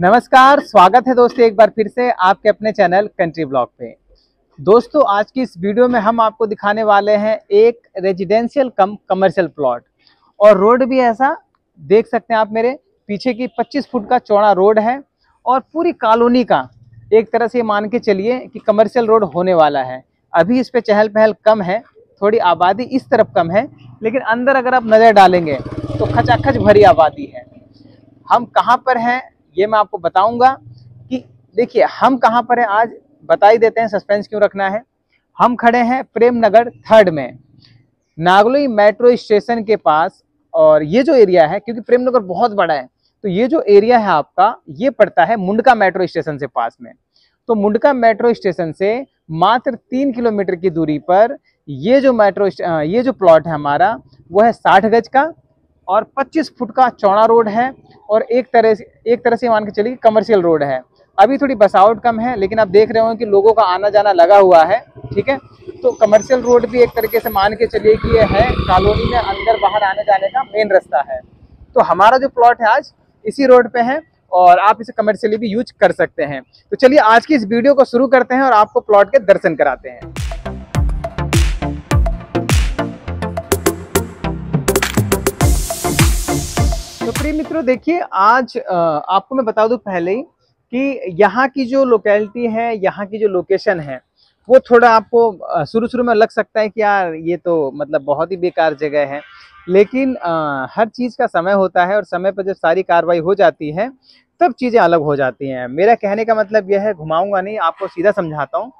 नमस्कार, स्वागत है दोस्तों एक बार फिर से आपके अपने चैनल कंट्री ब्लॉग पे। दोस्तों, आज की इस वीडियो में हम आपको दिखाने वाले हैं एक रेजिडेंशियल कम कमर्शियल प्लॉट और रोड भी ऐसा, देख सकते हैं आप मेरे, पीछे की 25 फुट का चौड़ा रोड है और पूरी कॉलोनी का, एक तरह से मान के चलिए कि कमर्शियल रोड होने वाला है। अभी इस पर चहल पहल कम है, थोड़ी आबादी इस तरफ़ कम है, लेकिन अंदर अगर आप नज़र डालेंगे तो खचाखच भरी आबादी है। हम कहाँ पर हैं ये मैं आपको बताऊँगा कि देखिए, हम कहाँ पर हैं? आज बता ही देते हैं, सस्पेंस क्यों रखना है? हम खड़े हैं प्रेम नगर थर्ड में। नागलोई मेट्रो स्टेशन के पास, और ये जो एरिया है, क्योंकि प्रेम नगर बहुत बड़ा है तो ये जो एरिया है आपका, ये पड़ता है मुंडका मेट्रो स्टेशन से पास में। तो मुंडका मेट्रो स्टेशन से मात्र तीन किलोमीटर की दूरी पर ये जो मेट्रो ये जो प्लॉट है हमारा, वो है साठ गज का और 25 फुट का चौड़ा रोड है और एक तरह से, एक तरह से मान के चलिए कमर्शियल रोड है। अभी थोड़ी बसावट कम है, लेकिन आप देख रहे हो कि लोगों का आना जाना लगा हुआ है, ठीक है? तो कमर्शियल रोड भी एक तरीके से मान के चलिए कि ये है, कॉलोनी में अंदर बाहर आने जाने का मेन रास्ता है। तो हमारा जो प्लॉट है आज, इसी रोड पे है और आप इसे कमर्शियली भी यूज़ कर सकते हैं। तो चलिए आज की इस वीडियो को शुरू करते हैं और आपको प्लॉट के दर्शन कराते हैं। तो प्रिय मित्रों देखिए आज आपको मैं बता दूँ पहले ही कि यहाँ की जो लोकेलिटी है यहाँ की जो लोकेशन है वो थोड़ा आपको शुरू शुरू में लग सकता है कि यार ये तो मतलब बहुत ही बेकार जगह है। लेकिन आ, हर चीज़ का समय होता है और समय पर जब सारी कार्रवाई हो जाती है तब चीज़ें अलग हो जाती हैं। मेरा कहने का मतलब यह है घुमाऊँगा नहीं आपको सीधा समझाता हूँ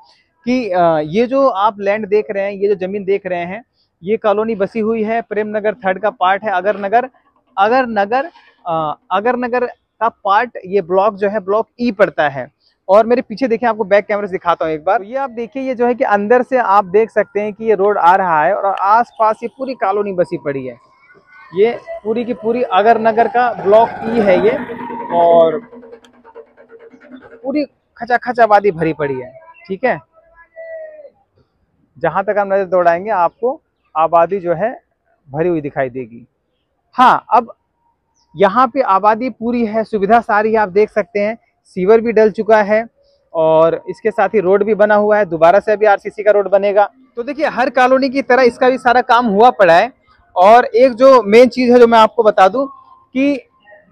कि आ, ये जो आप लैंड देख रहे हैं ये जो ज़मीन देख रहे हैं ये कॉलोनी बसी हुई है प्रेम नगर थर्ड का पार्ट है अगर नगर अगर नगर आ, अगर नगर का पार्ट ये ब्लॉक जो है ब्लॉक ई पड़ता है। और मेरे पीछे देखिए आपको बैक कैमरे से दिखाता हूँ एक बार। ये आप देखिए ये जो है कि अंदर से आप देख सकते हैं कि ये रोड आ रहा है और आसपास ये पूरी कॉलोनी बसी पड़ी है। ये पूरी की पूरी अगर नगर का ब्लॉक ई है ये और पूरी खच आबादी भरी पड़ी है ठीक है? जहाँ तक हम नज़र दौड़ाएँगे आपको आबादी जो है भरी हुई दिखाई देगी। हाँ अब यहाँ पे आबादी पूरी है, सुविधा सारी है, आप देख सकते हैं। सीवर भी डल चुका है और इसके साथ ही रोड भी बना हुआ है। दोबारा से अभी आरसीसी का रोड बनेगा। तो देखिए, हर कॉलोनी की तरह इसका भी सारा काम हुआ पड़ा है। और एक जो मेन चीज़ है जो मैं आपको बता दूँ कि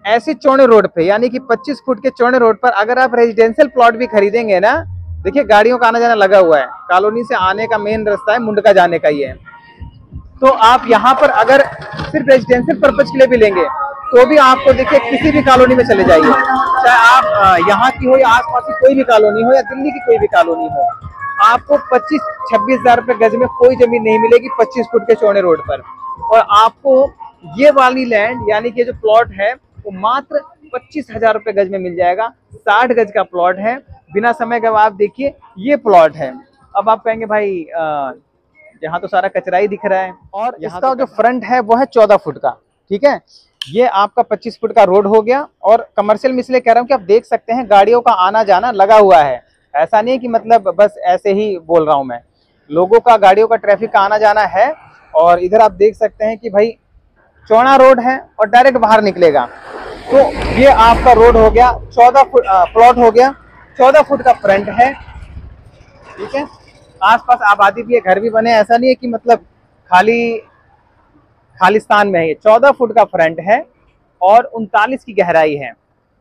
ऐसे चौड़े रोड पे, यानी कि 25 फुट के चौड़े रोड पर अगर आप रेजिडेंशियल प्लॉट भी खरीदेंगे ना, देखिए गाड़ियों का आना जाना लगा हुआ है। कॉलोनी से आने का मेन रास्ता है मुंडका जाने का ही है तो आप यहाँ पर अगर सिर्फ़ रेजिडेंशियल पर्पज के लिए भी लेंगे तो भी आपको देखिए किसी भी कॉलोनी में चले जाइए। चाहे आप यहाँ की हो या आसपास की कोई भी कॉलोनी हो या दिल्ली की कोई भी कॉलोनी हो, आपको पच्चीस, छब्बीस हज़ार रुपये गज में कोई ज़मीन नहीं मिलेगी पच्चीस फुट के चौड़े रोड पर। और आपको ये वाली लैंड यानी कि जो प्लॉट है, वो मात्र पच्चीस हज़ार रुपए गज में मिल जाएगा। साठ गज का प्लॉट है। बिना समय के आप देखिए, ये प्लॉट है। अब आप कहेंगे, भाई यहाँ तो सारा कचरा ही दिख रहा है और इसका तो जो फ्रंट है वो है चौदह फुट का ठीक है? ये आपका 25 फुट का रोड हो गया और कमर्शियल में इसलिए कह रहा हूँ कि आप देख सकते हैं गाड़ियों का आना जाना लगा हुआ है। ऐसा नहीं है कि मतलब बस ऐसे ही बोल रहा हूँ मैं। लोगों का गाड़ियों का ट्रैफ़िक का आना जाना है और इधर आप देख सकते हैं कि भाई चौड़ा रोड है और डायरेक्ट बाहर निकलेगा। तो ये आपका रोड हो गया चौदह फुट प्लॉट हो गया चौदह फुट का फ्रंट है ठीक है? आसपास आबादी भी है घर भी बने ऐसा नहीं है कि मतलब खाली खालिस्तान में है ये। चौदह फुट का फ्रंट है और उनतालीस की गहराई है।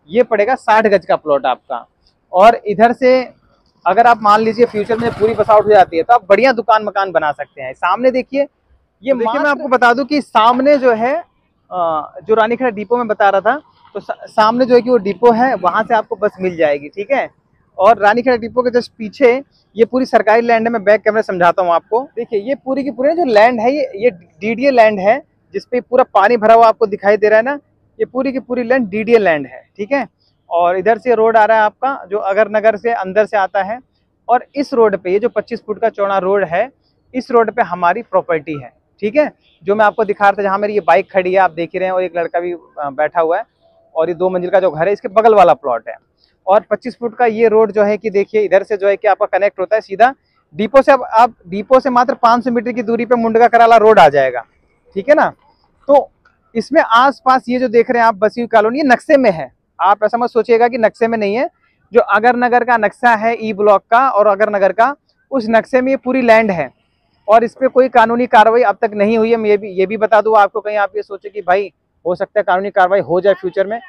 ये पड़ेगा साठ गज का प्लॉट आपका। और इधर से अगर आप मान लीजिए फ्यूचर में पूरी बसावट हो जाती है तो आप बढ़िया दुकान मकान बना सकते हैं। सामने देखिए ये देखिए मैं आपको बता दूँ कि सामने जो है जो रानीखेड़ा डिपो में बता रहा था तो सामने जो है कि वो डिपो है वहाँ से आपको बस मिल जाएगी ठीक है? और रानीखेड़ा डिपो के जस्ट पीछे ये पूरी सरकारी लैंड है, मैं बैक कैमरा समझाता हूँ आपको। देखिए, ये पूरी की पूरी जो लैंड है, ये ये डीडीए लैंड है जिसपे पूरा पानी भरा हुआ आपको दिखाई दे रहा है ना, ये पूरी की पूरी लैंड डीडीए लैंड है, ठीक है? और इधर से रोड आ रहा है आपका, जो अगर नगर से अंदर से आता है, और इस रोड पे, ये जो 25 फुट का चौड़ा रोड है, इस रोड पे हमारी प्रॉपर्टी है, ठीक है? जो मैं आपको दिखा रहा था, जहाँ मेरी ये बाइक खड़ी है, आप देख ही रहे हैं, और एक लड़का भी बैठा हुआ है, और ये दो मंजिल का जो घर है, इसके बगल वाला प्लॉट है। और 25 फुट का ये रोड जो है कि देखिए, इधर से जो है कि आपका कनेक्ट होता है सीधा। डिपो से अब आप डिपो से मात्र 500 मीटर की दूरी पे मुंडका कराला रोड आ जाएगा। ठीक है ना? तो इसमें आसपास ये जो देख रहे हैं आप, बसी हुई कॉलोनी नक्शे में है। आप ऐसा मत सोचिएगा कि नक्शे में नहीं है। जो अगर नगर का नक्शा है ई ब्लॉक का और अगर नगर का, उस नक्शे में ये पूरी लैंड है। और इस पर कोई कानूनी कार्रवाई अब तक नहीं हुई है। मैं ये भी ये भी बता दूँ आपको, कहीं आप ये सोचे कि भाई, हो सकता है कानूनी कार्रवाई हो जाए फ्यूचर में।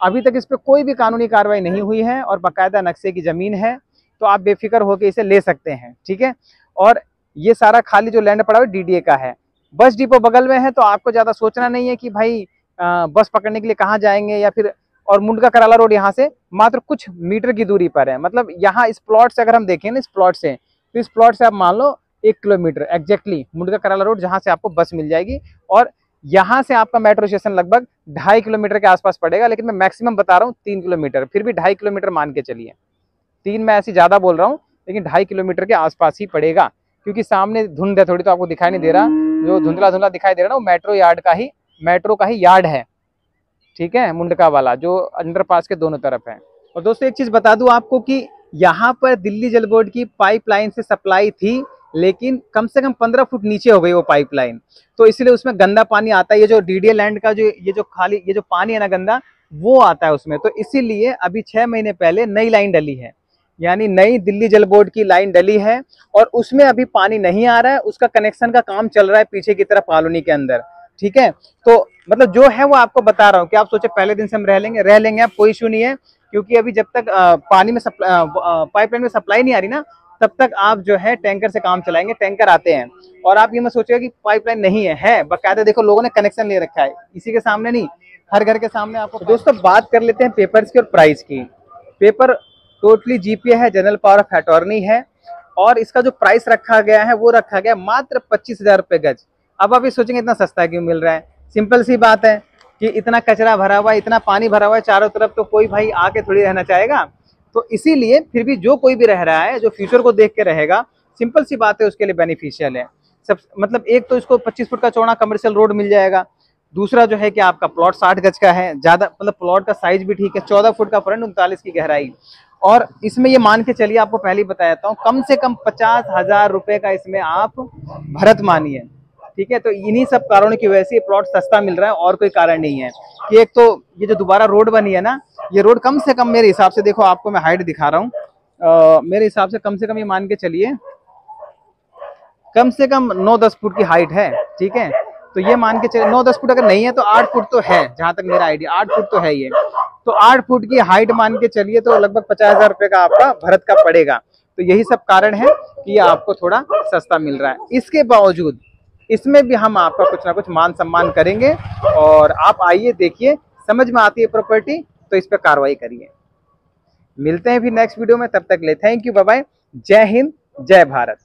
अभी तक इस पर कोई भी कानूनी कार्रवाई नहीं हुई है और बाकायदा नक्शे की ज़मीन है तो आप बेफिक्र होकर इसे ले सकते हैं ठीक है? और ये सारा खाली जो लैंड पड़ा हुआ डीडीए का है। बस डिपो बगल में है तो आपको ज़्यादा सोचना नहीं है कि भाई आ, बस पकड़ने के लिए कहाँ जाएँगे या फिर और मुंडका कराला रोड यहाँ से मात्र कुछ मीटर की दूरी पर है। मतलब यहाँ इस प्लॉट से अगर हम देखें ना इस प्लॉट से तो इस प्लॉट से आप मान लो एक किलोमीटर एग्जैक्टली मुंडका कराला रोड जहाँ से आपको बस मिल जाएगी। और यहाँ से आपका मेट्रो स्टेशन लगभग ढाई किलोमीटर के आसपास पड़ेगा, लेकिन मैं मैक्सिमम बता रहा हूँ तीन किलोमीटर, फिर भी ढाई किलोमीटर मान के चलिए। तीन मैं ऐसी ज़्यादा बोल रहा हूँ, लेकिन ढाई किलोमीटर के आसपास ही पड़ेगा, क्योंकि सामने धुंध है, थोड़ी तो आपको दिखाई नहीं दे रहा। जो धुंधला धुंधला दिखाई दे रहा ना, वो मेट्रो यार्ड का ही मेट्रो का ही यार्ड है। ठीक है, मुंडका वाला, जो अंडरपास के दोनों तरफ़ है। और दोस्तों, एक चीज़ बता दूँ आपको कि यहाँ पर दिल्ली जल बोर्ड की पाइपलाइन से सप्लाई थी लेकिन कम से कम पंद्रह फुट नीचे हो गई वो पाइपलाइन तो इसलिए उसमें गंदा पानी आता है। ये जो डीडीए लैंड का जो, ये जो खाली, ये जो पानी है ना गंदा, वो आता है उसमें। तो इसीलिए अभी छह महीने पहले नई लाइन डली है। यानी नई दिल्ली जल बोर्ड की लाइन डली है और उसमें अभी पानी नहीं आ रहा है। उसका कनेक्शन का काम चल रहा है पीछे की तरफ़ कॉलोनी के अंदर। ठीक है? तो मतलब जो है वो आपको बता रहा हूँ कि आप सोचे पहले दिन से हम रह लेंगे रह लेंगे आप कोई इशू नहीं है। क्योंकि अभी जब तक पानी में सप्लाई पाइपलाइन में सप्लाई नहीं आ रही ना तब तक आप जो है टैंकर से काम चलाएँगे टैंकर आते हैं। और आप ये मत सोचिएगा कि पाइपलाइन नहीं है है, बकायदा देखो लोगों ने कनेक्शन ले रखा है, इसी के सामने नहीं, हर घर के सामने आपको तो दोस्तों, बात कर लेते हैं पेपर्स की और प्राइस की। पेपर टोटली जीपीए है जनरल पावर ऑफ़ अटॉर्नी है, और इसका जो प्राइस रखा गया है, वो रखा गया मात्र पच्चीस हज़ार गज। अब आप ये सोचेंगे, इतना सस्ता क्यों मिल रहा है? सिंपल सी बात है कि इतना कचरा भरा हुआ है, इतना पानी भरा हुआ है, चारों तरफ़ तो कोई भाई आके थोड़ी रहना चाहेगा। तो इसीलिए फिर भी जो कोई भी रह रहा है, जो फ्यूचर को देख के रहेगा सिंपल सी बात है, उसके लिए बेनिफिशियल है। सब मतलब एक तो इसको 25 फुट का चौड़ा कमर्शियल रोड मिल जाएगा। दूसरा जो है कि आपका प्लॉट 60 गज का है, ज़्यादा मतलब प्लॉट का साइज़ भी ठीक है 14 फुट का फ्रंट उनतालीस की गहराई। और इसमें ये मान के चलिए, आपको पहले ही बताया था कम से कम पचास हज़ार रुपए का इसमें आप भरत मानिए। ठीक है तो इन्हीं सब कारणों की वजह से प्लॉट सस्ता मिल रहा है, और कोई कारण नहीं है। कि एक तो ये जो दोबारा रोड बनी है ना ये रोड कम से कम मेरे हिसाब से देखो, आपको मैं हाइट दिखा रहा हूँ। मेरे हिसाब से कम से कम ये मान के चलिए। कम से कम नौ दस फुट की हाइट है, ठीक है? तो ये मान के चलिए, नौ दस फुट अगर नहीं है तो आठ फुट तो है, जहाँ तक मेरा आइडिया आठ फुट तो है ये। तो आठ फुट की हाइट मान के चलिए तो लगभग पचास हज़ार रुपए का आपका भरत का पड़ेगा। तो यही सब कारण है कि ये आपको थोड़ा सस्ता मिल रहा है। इसके बावजूद, इसमें भी हम आपका कुछ ना कुछ मान सम्मान करेंगे और आप आइए, देखिए, समझ में आती है प्रॉपर्टी तो इस पर कार्रवाई करिए। मिलते हैं फिर नेक्स्ट वीडियो में, तब तक ले। थैंक यू बाय जय हिंद, जय भारत।